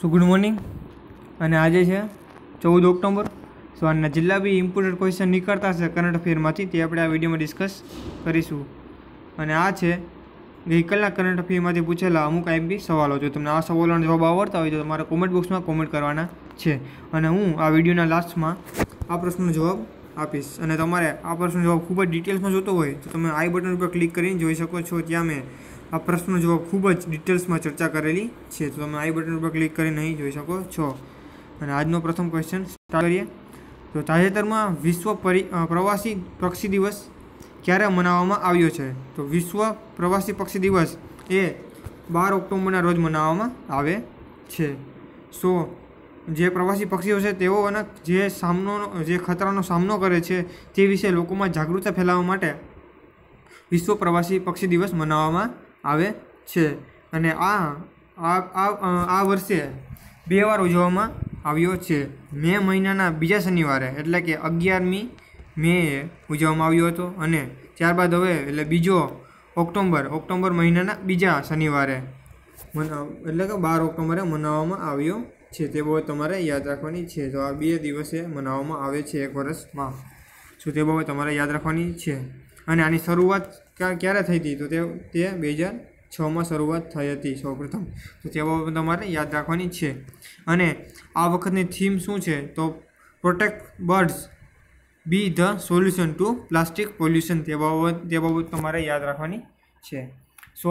સો good morning. અને આજે છે ચૌદ ઓક્ટોબર. સો આના જેટલા બી ઇમ્પોર્ટન્ટ ક્વેશ્ચન નીકળતા હશે કરંટ અફેરમાંથી તે આપણે આ વિડીયોમાં ડિસ્કસ કરીશું. અને આ છે ગઈકાલના કરંટ અફેરમાંથી પૂછેલા અમુક આઈએમપી સવાલો. જો તમને આ સવાલોના જવાબ આવડતા હોય તો તમારે કોમેન્ટ બોક્સમાં કોમેન્ટ કરવાના છે. અને હું આ વિડીયોના લાસ્ટમાં આ પ્રશ્નનો જવાબ આપીશ. અને તમારે આ પ્રશ્નનો જવાબ ખૂબ જ ડિટેલ્સમાં જોતો હોય તો તમે આઈ બટન ઉપર ક્લિક કરીને જોઈ શકો છો. ત્યાં મેં આ પ્રશ્નનો જવાબ ખૂબ જ ડિટેલ્સમાં ચર્ચા કરેલી છે. તો તમે આઈ બટન ઉપર ક્લિક કરીને અહીં જોઈ શકો છો. અને આજનો પ્રથમ ક્વેશ્ચન સ્ટાર્ટ કરીએ. તો તાજેતરમાં વિશ્વ પરી પ્રવાસી પક્ષી દિવસ ક્યારે મનાવવામાં આવ્યો છે? તો વિશ્વ પ્રવાસી પક્ષી દિવસ એ બાર ઓક્ટોબરના રોજ મનાવવામાં આવે છે. સો, જે પ્રવાસી પક્ષીઓ છે તેઓ અને જે સામનો, જે ખતરાનો સામનો કરે છે તે વિશે લોકોમાં જાગૃતતા ફેલાવવા માટે વિશ્વ પ્રવાસી પક્ષી દિવસ મનાવવામાં આવે છે. અને આ આ વર્ષે બે વાર ઉજવવામાં આવ્યો છે. મે મહિનાના બીજા શનિવારે, એટલે કે અગિયારમી મે ઉજવવામાં આવ્યો હતો. અને ત્યારબાદ હવે, એટલે બીજો ઓક્ટોબર ઓક્ટોબર મહિનાના બીજા શનિવારે એટલે કે બાર ઓક્ટોબરે મનાવવામાં આવ્યો છે. તે બાબત તમારે યાદ રાખવાની છે. તો આ બે દિવસે મનાવવામાં આવે છે એક વર્ષમાં. શું તે બાબત તમારે યાદ રાખવાની છે. અને આની શરૂઆત ક્યારે થઈ હતી? તો તે તે બે હજાર છમાં શરૂઆત થઈ હતી સૌપ્રથમ. તો તે બાબત તમારે યાદ રાખવાની છે. અને આ વખતની થીમ શું છે? તો protect birds be the solution to plastic pollution તે બાબત તે બાબત તમારે યાદ રાખવાની છે. સો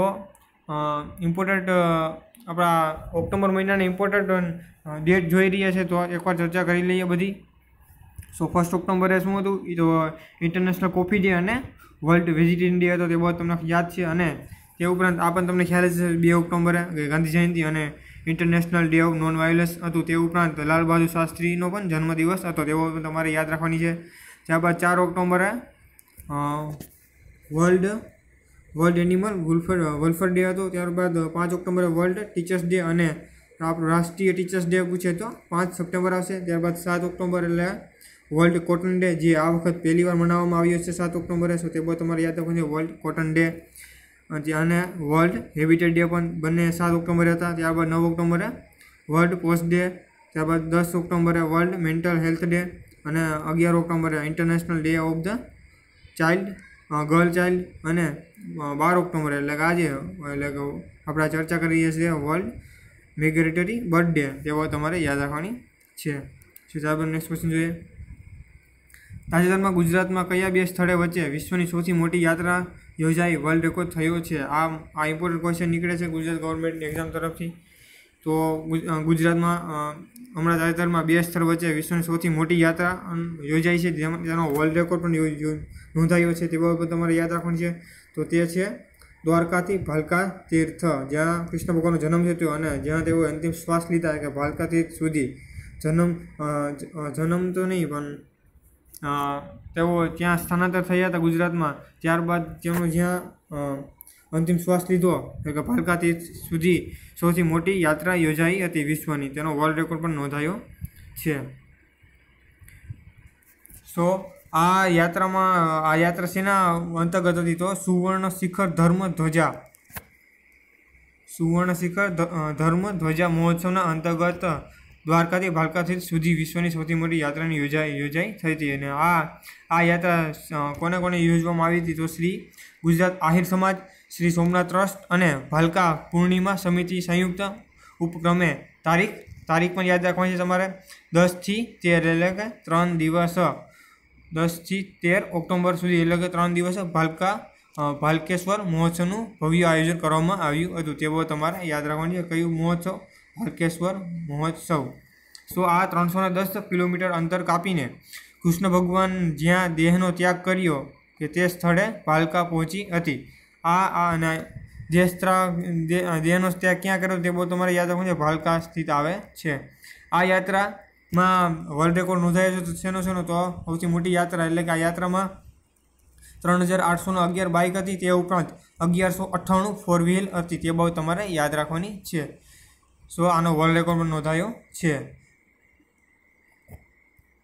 ઇમ્પોર્ટન્ટ આપણા ઓક્ટોબર મહિનાની ઇમ્પોર્ટન્ટ ડેટ જોઈ રહ્યા છે. તો એકવાર ચર્ચા કરી લઈએ બધી. સો ફર્સ્ટ ઓક્ટોબરે શું હતું? એ તો ઇન્ટરનેશનલ કોફી ડે અને વર્લ્ડ વિઝિટ ડે હતો તે બહુ તમને યાદ છે અને તે ઉપરાંત આ પણ તમને ખ્યાલ છે બે ઓક્ટોબરે ગાંધી જયંતિ અને international day of non violence હતું. તે ઉપરાંત લાલ બહાદુર શાસ્ત્રીનો પણ જન્મદિવસ હતો. પણ તમારે યાદ રાખવાની છે. ત્યારબાદ ચાર ઓક્ટોબરે world world animal welfare welfare day હતો. ત્યારબાદ પાંચ ઓક્ટોબરે વર્લ્ડ ટીચર્સ ડે અને આપણો રાષ્ટ્રીય ટીચર્સ ડે પૂછે તો પાંચ સપ્ટેમ્બર આવશે. ત્યારબાદ સાત ઓક્ટોબર એટલે વર્લ્ડ કોટન ડે જે આ વખત પહેલી વાર મનાવવામાં આવ્યો છે, સાત ઓક્ટોબરે. સો તે બહુ તમારે યાદ રાખવું છે વર્લ્ડ કોટન ડે અને વર્લ્ડ હેબિટેટ ડે પણ બંને સાત ઓક્ટોબરે હતા. ત્યારબાદ નવ ઓક્ટોબરે વર્લ્ડ પોસ્ટ ડે ત્યારબાદ દસ ઓક્ટોબરે વર્લ્ડ મેન્ટલ હેલ્થ ડે અને અગિયાર ઓક્ટોબરે international day of the child girl child અને બાર ઓક્ટોબરે, એટલે કે આજે, એટલે કે આપણે ચર્ચા કરીએ છીએ વર્લ્ડ મેગ્રેટરી બર્થ ડે તેવો તમારે યાદ રાખવાની છે. શું સાહેબ નેક્સ્ટ ક્વેશ્ચન જોઈએ. તાજેતરમાં ગુજરાતમાં કયા બે સ્થળે વચ્ચે વિશ્વની સૌથી મોટી યાત્રા યોજાઈ વર્લ્ડ રેકોર્ડ થયો છે? આ આ ઇમ્પોર્ટન્ટ ક્વેશ્ચન નીકળે છે ગુજરાત ગવર્મેન્ટની એક્ઝામ તરફથી. તો ગુજરાતમાં હમણાં તાજેતરમાં બે સ્થળ વચ્ચે વિશ્વની સૌથી મોટી યાત્રા યોજાઈ છે. જેમાં, તેનો વર્લ્ડ રેકોર્ડ પણ નોંધાયો છે. તે બાબત તમારે યાદ રાખવાની છે. તો તે છે દ્વારકાથી ભાલકા તીર્થ, જ્યાં કૃષ્ણ ભગવાનનો જન્મ થયો અને જ્યાં તેઓએ અંતિમ શ્વાસ લીધા કે ભાલકા તીર્થ સુધી જન્મ જન્મ તો નહીં, પણ તેઓ ત્યાં સ્થાનાંતર થયા હતા ગુજરાતમાં. ત્યારબાદ તેમનો જ્યાં અંતિમ શ્વાસ લીધો એટલે કે ભાલકા તીર્થ સુધી સૌથી મોટી યાત્રા યોજાઈ હતી વિશ્વની. તેનો વર્લ્ડ રેકોર્ડ પણ નોંધાયો છે. સો આ યાત્રામાં, આ યાત્રા શેના અંતર્ગત હતી તો સુવર્ણ શિખર ધર્મ ધ્વજા. સુવર્ણ શિખર ધર્મ ધ્વજા મહોત્સવના અંતર્ગત દ્વારકાથી ભાલકાથી સુધી વિશ્વની સૌથી મોટી યાત્રાની યોજાઈ યોજાઈ થઈ હતી અને આ આ યાત્રા કોને કોને યોજવામાં આવી હતી તો શ્રી ગુજરાત આહિર સમાજ, શ્રી સોમનાથ ટ્રસ્ટ અને ભાલકા પૂર્ણિમા સમિતિ સંયુક્ત ઉપક્રમે તારીખ તારીખ પણ યાદ રાખવાની છે તમારે. દસથી તેર એટલે કે ત્રણ દિવસ, દસથી તેર ઓક્ટોબર સુધી એટલે કે ત્રણ દિવસ ભાલકા ભાલકેશ્વર મહોત્સવનું ભવ્ય આયોજન કરવામાં આવ્યું હતું. તેવો તમારે યાદ રાખવાનું છે. કયું મહોત્સવ? ભાલકેશ્વર મહોત્સવ. સો આ ત્રણસો ને દસ કિલોમીટર અંતર કાપીને કૃષ્ણ ભગવાન જ્યાં દેહનો ત્યાગ કર્યો કે તે સ્થળે ભાલકા પહોંચી હતી. આ આ દેશત્રા દેહનો ત્યાગ ક્યાં કર્યો તે બહુ તમારે યાદ રાખવું છે ભાલકા સ્થિત આવે છે. આ યાત્રામાં વર્લ્ડ રેકોર્ડ નોંધાયો છે શેનો શેનો? તો સૌથી મોટી યાત્રા એટલે કે આ યાત્રામાં ત્રણ હજાર આઠસો અગિયાર બાઇક હતી. તે ઉપરાંત અગિયારસો અઠ્ઠાણું ફોર વ્હીલ હતી. તે બહુ તમારે યાદ રાખવાની છે. સો આનો વર્લ્ડ રેકોર્ડ પણ નોંધાયો છે.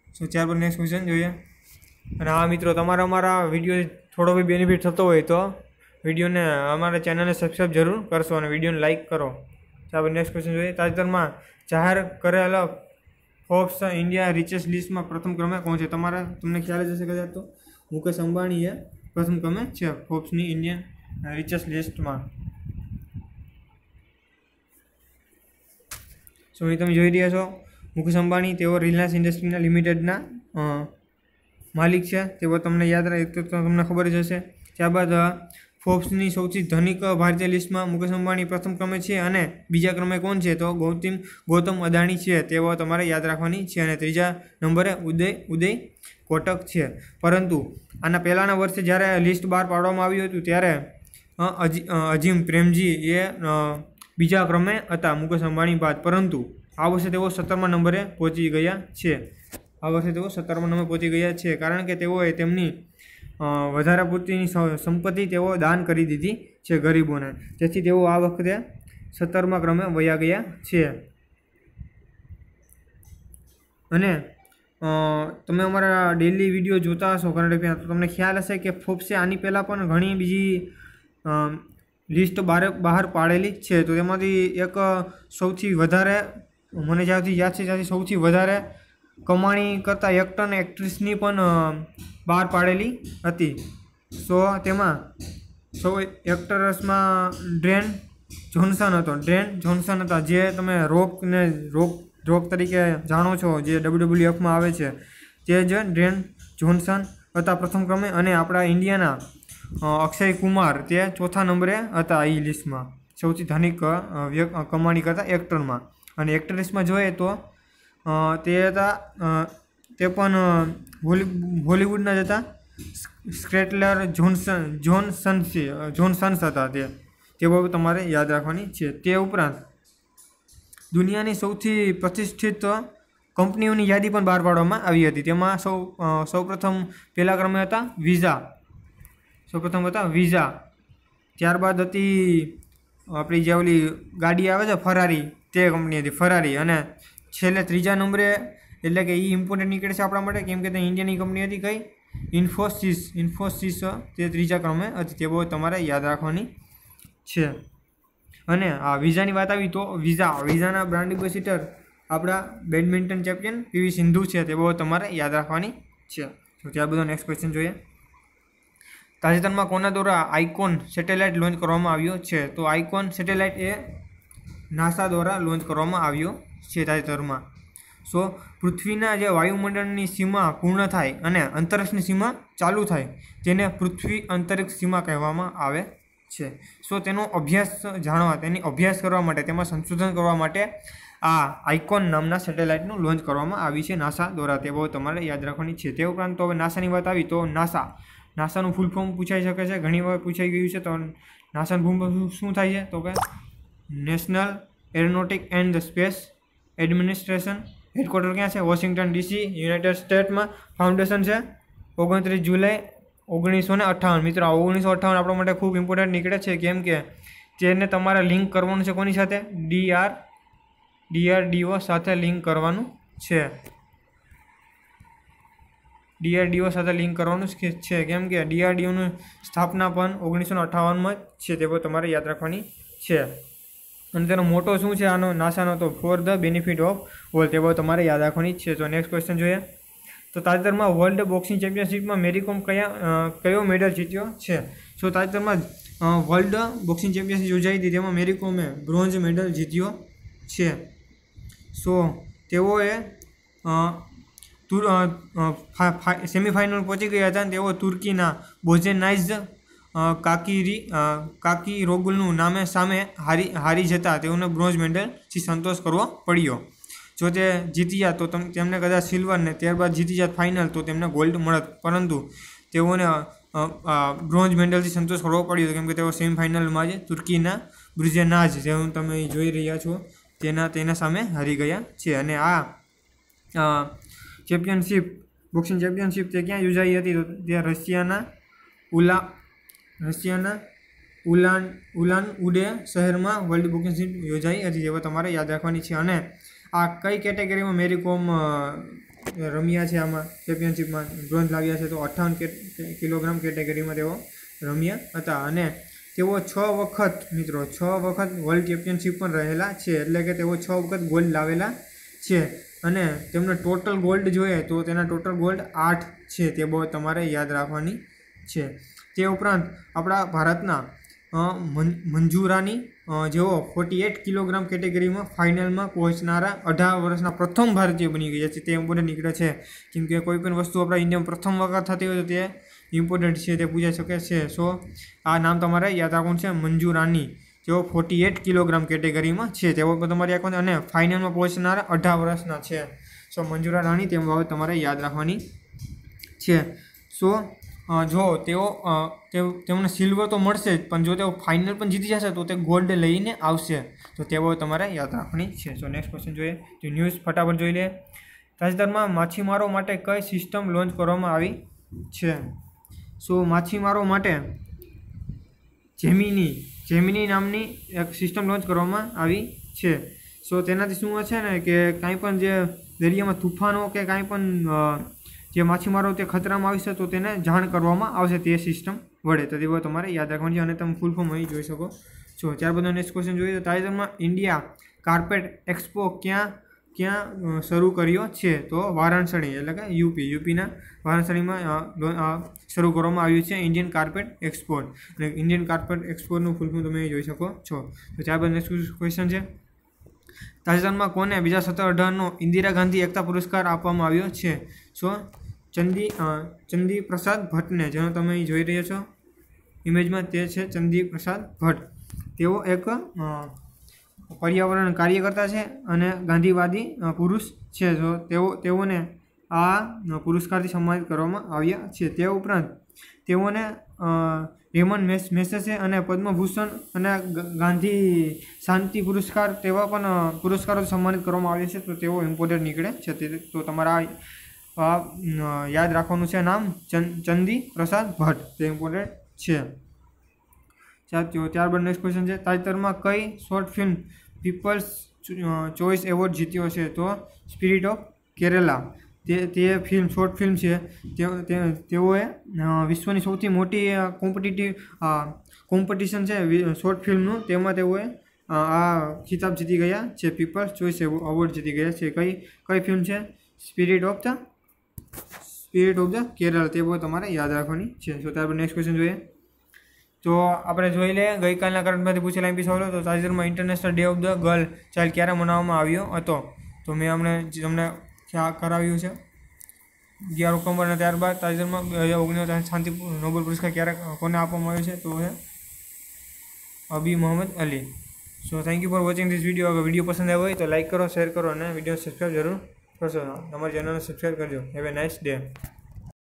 સો ત્યારબાદ નેક્સ્ટ ક્વેશ્ચન જોઈએ. અને હા મિત્રો, તમારા અમારા વીડિયો થોડો બી બેનિફિટ થતો હોય તો વિડીયોને અમારા ચેનલને સબસ્ક્રાઈબ જરૂર કરશો અને વિડીયોને લાઇક કરો. ત્યારબાદ નેક્સ્ટ ક્વેશ્ચન જોઈએ. તાજેતરમાં જાહેર કરેલા ફોર્બ્સ ઇન્ડિયા રિચેસ્ટ લિસ્ટમાં પ્રથમ ક્રમે કોણ છે? તમારા, તમને ખ્યાલ જ હશે કદાચ તો. મુકેશ અંબાણીએ પ્રથમ ક્રમે છે ફોર્બ્સની ઇન્ડિયન રિચેસ્ટ લિસ્ટમાં સો અહીં તમે જોઈ રહ્યા છો, મુકેશ અંબાણી, તેઓ રિલાયન્સ ઇન્ડસ્ટ્રીના લિમિટેડના માલિક છે. તેઓ તમને યાદ રહે, તો તમને ખબર જ હશે. ત્યારબાદ ફોર્બ્સની સૌથી ધનિક ભારતીય લિસ્ટમાં મુકેશ અંબાણી પ્રથમ ક્રમે છે અને બીજા ક્રમે કોણ છે? તો ગૌતમ ગૌતમ અદાણી છે. તેઓ તમારે યાદ રાખવાની છે અને ત્રીજા નંબરે ઉદય ઉદય કોટક છે. પરંતુ આના પહેલાંના વર્ષે જ્યારે લિસ્ટ બહાર પાડવામાં આવ્યું હતું, ત્યારે અજીમ પ્રેમજી એ બીજા ક્રમે હતા, મુકેશ અંબાણી બાદ. પરંતુ આ વર્ષે તેઓ સત્તરમા નંબરે પહોંચી ગયા છે. આ વર્ષે તેઓ સત્તરમા નંબરે પહોંચી ગયા છે, કારણ કે તેઓએ તેમની વધારે પૂરતીની સંપત્તિ તેઓ દાન કરી દીધી છે ગરીબોને. તેથી તેઓ આ વખતે સત્તરમા ક્રમે વયા ગયા છે. અને તમે અમારા ડેલી વીડિયો જોતા હશો અફેર તો તમને ખ્યાલ હશે કે ફોપ્સે આની પહેલાં પણ ઘણી બીજી લિસ્ટ બહાર બહાર પાડેલી છે. તો તેમાંથી એક સૌથી વધારે, મને જ્યાંથી યાદ છે ત્યાંથી સૌથી વધારે કમાણી કરતાં એક્ટર અને એક્ટ્રેસની પણ બહાર પાડેલી હતી. સો, તેમાં સૌ એક્ટર્સમાં ડ્રેન જોન્સન હતો. ડ્રેન જોન્સન હતા, જે તમે રોકને, રોક રોક તરીકે જાણો છો, જે ડબલ્યુડબલ્યુએફમાં આવે છે. તે જ ડ્રેન જોન્સન હતા પ્રથમ ક્રમે અને આપણા ઇન્ડિયાના અક્ષય કુમાર તે ચોથા નંબરે હતા એ લિસ્ટમાં. સૌથી ધનિક કમાણી કરતા એક્ટરમાં. અને એક્ટ્રેસમાં જોઈએ તો તે હતા તે પણ હોલી, હોલિવૂડના જ હતા. સ્ક્રેટલર જોન્સન જોન સન્સ હતા તે. તે બાબત તમારે યાદ રાખવાની છે. તે ઉપરાંત, દુનિયાની સૌથી પ્રતિષ્ઠિત કંપનીઓની યાદી પણ બહાર પાડવામાં આવી હતી. તેમાં સૌ સૌપ્રથમ પહેલા ક્રમે હતા વિઝા. સૌપ્રથમ હતા વિઝા ત્યારબાદ હતી, આપણી જે ઓલી ગાડી આવે છે ફરારી તે કંપની હતી ફરારી અને છેલ્લે ત્રીજા નંબરે, એટલે કે એ ઇમ્પોર્ટન્ટ નીકળે છે આપણા માટે, કેમ કે તે ઇન્ડિયાની કંપની હતી કઈ? ઇન્ફોસિસ ઇન્ફોસિસ તે ત્રીજા ક્રમે હતી, તે બહુ તમારે યાદ રાખવાની છે. અને આ વિઝાની વાત આવી તો વિઝા વિઝાના બ્રાન્ડ એમ્બેસિડર આપણા બેડમિન્ટન ચેમ્પિયન પીવી સિંધુ છે, તે બહુ તમારે યાદ રાખવાની છે. તો ત્યાર બધો નેક્સ્ટ ક્વેશ્ચન જોઈએ. તાજેતરમાં કોના દ્વારા આઇકોન સેટેલાઇટ લોન્ચ કરવામાં આવ્યો છે? તો આઇકોન સેટેલાઇટ એ નાસા દ્વારા લોન્ચ કરવામાં આવ્યો છે તાજેતરમાં. સો, પૃથ્વીના જે વાયુમંડળની સીમા પૂર્ણ થાય અને અંતરિક્ષની સીમા ચાલુ થાય તેને પૃથ્વી અંતરિક્ષ સીમા કહેવામાં આવે છે. સો, તેનો અભ્યાસ જાણવા, તેની અભ્યાસ કરવા માટે, તેમાં સંશોધન કરવા માટે આ આઇકોન નામના સેટેલાઇટનું લોન્ચ કરવામાં આવી છે નાસા દ્વારા. તે બહુ તમારે યાદ રાખવાની છે. તે ઉપરાંત તો હવે નાસાની વાત આવી, તો નાસા નાસાનું ફૂલ ફોર્મ પૂછાઈ શકે છે. ઘણી વાર પૂછાઈ ગયું છે તો નાસાનું ફૂલ ફોર્મ શું થાય છે? તો કે National Aeronautic and Space Administration headquarter ક્યાં છે? વોશિંગ્ટન ડીસી યુનાઇટેડ સ્ટેટમાં ફાઉન્ડેશન છે. ઓગણત્રીસ જુલાઈ ઓગણીસો ને અઠ્ઠાવન. મિત્રો, આ ઓગણીસો અઠ્ઠાવન આપણા માટે ખૂબ ઇમ્પોર્ટન્ટ નીકળે છે. કેમ કે જેને તમારે લિંક કરવાનું છે કોની સાથે? ડીઆર ડીઆરડીઓ સાથે લિંક કરવાનું છે. ડીઆરડીઓ સાથે લિંક કરવાનું છે. કેમ કે ડીઆરડીઓની સ્થાપના પણ ઓગણીસો અઠ્ઠાવનમાં છે. તે તમારે યાદ રાખવાની છે. અને તેનો મોટો શું છે? આનો નાસાનો તો for the benefit of all તે તમારે યાદ રાખવાની છે. તો નેક્સ્ટ ક્વેશ્ચન જોઈએ. તો તાજેતરમાં વર્લ્ડ બોક્સિંગ ચેમ્પિયનશિપમાં મેરીકોમ કયા કયો મેડલ જીત્યો છે? સો તાજેતરમાં વર્લ્ડ બોક્સિંગ ચેમ્પિયનશિપ યોજાઈ હતી. તેમાં મેરીકોમે બ્રોન્ઝ મેડલ જીત્યો છે. સો તેઓએ તુર સેમીફાઇનલ પહોંચી ગયા હતા તેઓ તુર્કીના બોઝેનાઇઝ કાકીરી કાકી રોગુલનું નામે સામે હારી હારી જતા તેઓને બ્રોન્ઝ મેડલથી સંતોષ કરવો પડ્યો. જો તે જીતી જાત તો તમ, તેમને કદાચ સિલ્વર ને ત્યારબાદ જીતી જાત ફાઇનલ તો તેમને ગોલ્ડ મળત. પરંતુ તેઓને બ્રોન્ઝ મેડલથી સંતોષ કરવો પડ્યો હતો કેમ કે તેઓ સેમિફાઇનલમાં જ તુર્કીના બ્રુજેનાજ જેવું તમે જોઈ રહ્યા છો. તેના તેના સામે હારી ગયા છે. અને આ ચેમ્પિયનશિપ બોક્સિંગ ચેમ્પિયનશિપ તે ક્યાં યોજાઈ હતી તો તે રશિયાના ઉલા, રશિયાના ઉલાન ઉલાન ઉડે શહેરમાં વર્લ્ડ બોક્સિંગ યોજાઈ હતી, જેવો તમારે યાદ રાખવાની છે. અને આ કઈ કેટેગરીમાં મેરી કોમ રમ્યા છે આમાં ચેમ્પિયનશિપમાં બ્રોન્ઝ લાવ્યા છે તો અઠ્ઠાવન કિલોગ્રામ કેટેગરીમાં તેઓ રમ્યા હતા. અને તેઓ છ વખત, મિત્રો, છ વખત વર્લ્ડ ચેમ્પિયનશિપ પણ રહેલા છે. એટલે કે તેઓ છ વખત ગોલ્ડ લાવેલા છે. અને તેમને ટોટલ ગોલ્ડ જોઈએ તો તેના ટોટલ ગોલ્ડ આઠ છે, તે બહુ તમારે યાદ રાખવાની છે. તે ઉપરાંત આપણા ભારતના મંજુરાની જેઓ ફોર્ટી એટ કિલોગ્રામ કેટેગરીમાં ફાઇનલમાં પહોંચનારા અઢાર વર્ષના પ્રથમ ભારતીય બની ગયા છે, તે ઇમ્પોર્ટન્ટ નીકળે છે. કેમ કે કોઈ પણ વસ્તુ આપણા ઇન્ડિયામાં પ્રથમ વખત થતી હોય તો તે ઇમ્પોર્ટન્ટ છે, તે પૂછાઈ શકે છે. સો આ નામ તમારે યાદ રાખવાનું છે મંજુ રાની જેઓ ફોર્ટી એટ કિલોગ્રામ કેટેગરીમાં છે. તેઓ તમારે યાદ અને ફાઇનલમાં પહોંચનારા અઢાર વર્ષના છે. સો મંજુરા રાણી તે બાબત તમારે યાદ રાખવાની છે. સો જો તેઓ તેઓ- તેમને સિલ્વર તો મળશે જ, પણ જો તેઓ ફાઇનલ પણ જીતી જશે, તો તે ગોલ્ડ લઈને આવશે. તો તે બાબત તમારે યાદ રાખવાની છે. સો નેક્સ્ટ ક્વેશ્ચન જોઈએ. તો ન્યૂઝ ફટાફટ જોઈ લે. તાજેતરમાં માછીમારો માટે કઈ સિસ્ટમ લોન્ચ કરવામાં આવી છે? સો માછીમારો માટે જેમિની જેમિની નામની એક સિસ્ટમ લોન્ચ કરવામાં આવી છે. સો તેનાથી શું છે ને કે કાંઈ પણ જે દરિયામાં તુફાનો કે કાંઈ પણ જે માછીમારો તે ખતરામાં આવશે તો તેને જાણ કરવામાં આવશે તે સિસ્ટમ વડે. તો તેઓ તમારે યાદ રાખવાની છે અને તમે ફૂલ ફોર્મ અહીં જોઈ શકો છો. ત્યારબાદ નેક્સ્ટ ક્વેશ્ચન જોઈએ તો તાજેતરમાં ઇન્ડિયા કાર્પેટ એક્સપો ક્યાં ક્યાં શરૂ કર્યો છે તો વારાણસી એટલે કે યુપી. યુપીના અ, શરૂ કરવામાં આવ્યું છે ઇન્ડિયન કાર્પેટ એક્સપોર્ટ અને ઇન્ડિયન કાર્પેટ એક્સપોર્ટનું ફૂલ તમે જોઈ શકો છો. તો ત્યારબાદ નેક્સ્ટ ક્વેશ્ચન છે. તાજેતરમાં કોને બીજા સત્તર અઢારનો ઇન્દિરા ગાંધી એકતા પુરસ્કાર આપવામાં આવ્યો છે? સો ચંદી ચંદી પ્રસાદ ભટ્ટને જેનો તમે જોઈ રહ્યા છો. ઇમેજમાં તે છે ચંદી પ્રસાદ ભટ્ટ. તેઓ એક પર્યાવરણ કાર્યકર્તા છે અને ગાંધીવાદી પુરુષ છે. જો તેઓ, તેઓને આ પુરસ્કારથી સન્માનિત કરવામાં આવ્યા છે. તે ઉપરાંત તેઓને રેમન મેસ મેસેસે અને પદ્મભૂષણ અને ગાંધી શાંતિ પુરસ્કાર તેવા પણ પુરસ્કારો સન્માનિત કરવામાં આવ્યા છે. તો તેઓ ઇમ્પોર્ટન્ટ નીકળે છે. તે, તો તમારા યાદ રાખવાનું છે નામ? ચંદી પ્રસાદ ભટ્ટ. તે ઇમ્પોર્ટન્ટ છે. ત્યારબાદ નેક્સ્ટ ક્વેશ્ચન છે. તાજેતરમાં કઈ short film people's choice award જીત્યો છે તો સ્પિરિટ ઓફ કેરેલા તે તે ફિલ્મ શોર્ટ ફિલ્મ છે. તેઓએ વિશ્વની સૌથી મોટી કોમ્પિટિટિવ કોમ્પિટિશન છે શોર્ટ ફિલ્મનું તેમાં તેઓએ આ ખિતાબ જીતી ગયા છે. પીપલ્સ ચોઇસ એવોર્ડ જીતી ગયા છે. કઈ કઈ ફિલ્મ છે? Spirit of the spirit of the Kerala તે બહુ તમારે યાદ રાખવાની છે. તો ત્યારબાદ નેક્સ્ટ ક્વેશ્ચન જોઈએ. તો આપણે જોઈ લઈએ, ગઈકાલના કરંટમાંથી પૂછેલા એમપી સવાલો, તો તાજેતરમાં international day of the girl child ક્યારે મનાવવામાં આવ્યો હતો? તો મેં અમને, તમને કરાવ્યું છે. અગિયાર ઓક્ટોબર અને ત્યારબાદ તાજેતરમાં બે હજાર ઓગણીસ શાંતિ નોબેલ પુરસ્કાર ક્યારે કોને આપવામાં આવ્યો છે? તો છે Abiy Mohammed Ali. So thank you for watching this video અગર વીડિયો પસંદ આવ્યો હોય તો લાઇક કરો શેર કરો અને વીડિયો સબસ્ક્રાઈબ જરૂર કરશો. તમારી ચેનલને સબસ્ક્રાઈબ કરજો. Have a nice day